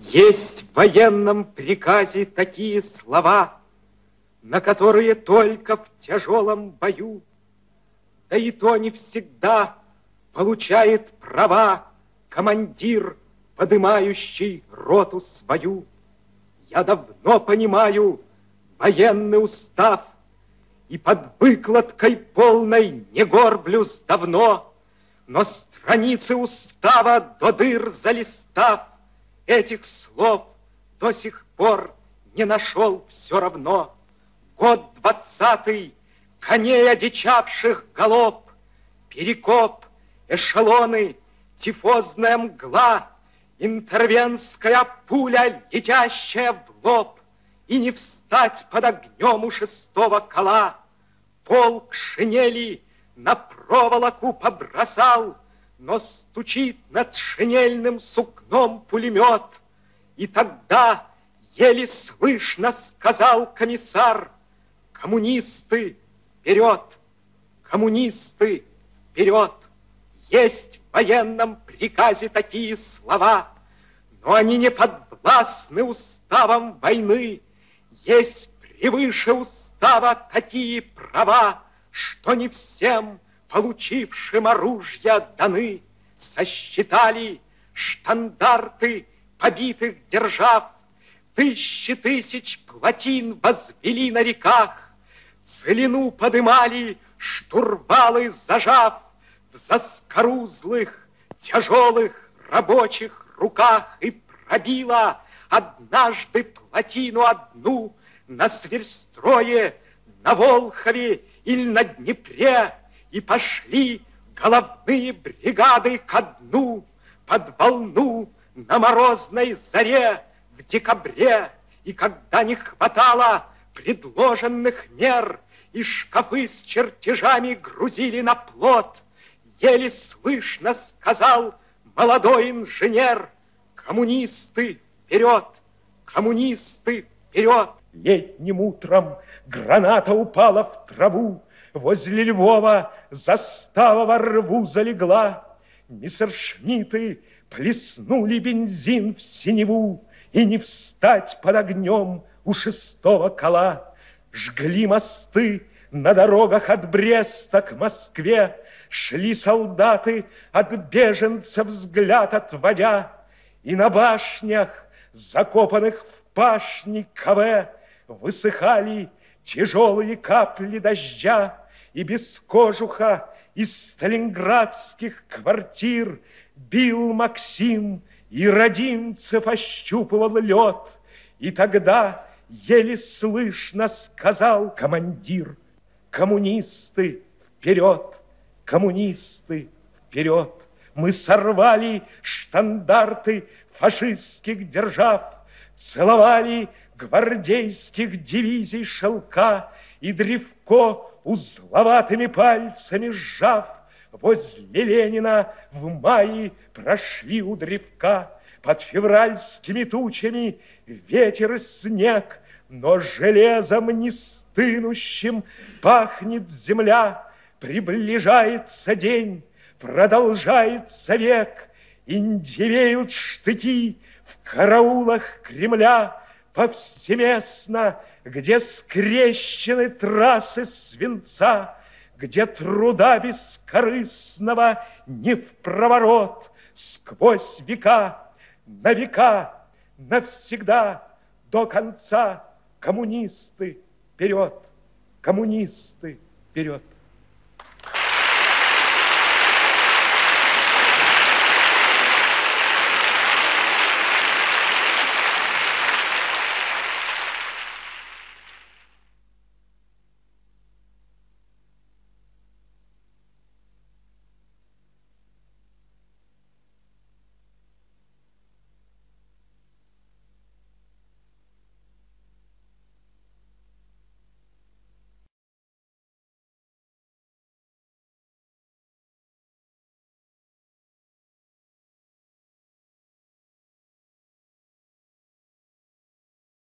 Есть в военном приказе такие слова, на которые только в тяжелом бою, да и то не всегда получает права командир, подымающий роту свою. Я давно понимаю военный устав и под выкладкой полной не горблюсь давно, но страницы устава до дыр залистав, этих слов до сих пор не нашел все равно. Год двадцатый, коней одичавших голоб, Перекоп, эшелоны, тифозная мгла, Интервенская пуля, летящая в лоб, И не встать под огнем у шестого кола. Полк шинели на проволоку побросал, но стучит над шинельным сукном пулемет. И тогда еле слышно сказал комиссар, коммунисты вперед, коммунисты вперед. Есть в военном приказе такие слова, но они не подвластны уставам войны. Есть превыше устава такие права, что не всем получившим оружия даны, сосчитали штандарты побитых держав, тысячи тысяч плотин возвели на реках, целину подымали штурвалы зажав в заскорузлых, тяжелых рабочих руках и пробила однажды плотину одну на Сверстрое, на Волхове или на Днепре, и пошли головные бригады ко дну под волну на морозной заре в декабре. И когда не хватало предложенных мер, и шкафы с чертежами грузили на плот, еле слышно сказал молодой инженер, коммунисты вперед, коммунисты вперед. Летним утром граната упала в траву, возле Львова застава во рву залегла. Мессершмитты плеснули бензин в синеву, И не встать под огнем у шестого кола. Жгли мосты на дорогах от Бреста к Москве, Шли солдаты от беженцев взгляд отводя, И на башнях, закопанных в пашни КВ, Высыхали тяжелые капли дождя, и без кожуха из сталинградских квартир бил Максим, и родимцев ощупывал лед. И тогда еле слышно сказал командир, коммунисты вперед, коммунисты вперед. Мы сорвали штандарты фашистских держав, целовали гвардейских дивизий шелка и древко узловатыми пальцами сжав, возле Ленина в мае прошли у древка. Под февральскими тучами ветер и снег, но железом не стынущим пахнет земля, приближается день, продолжается век, индивеют штыки в караулах Кремля повсеместно где скрещены трассы свинца, где труда бескорыстного не в проворот, сквозь века, на века, навсегда, до конца коммунисты вперед, коммунисты вперед.